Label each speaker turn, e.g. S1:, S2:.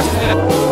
S1: Yeah.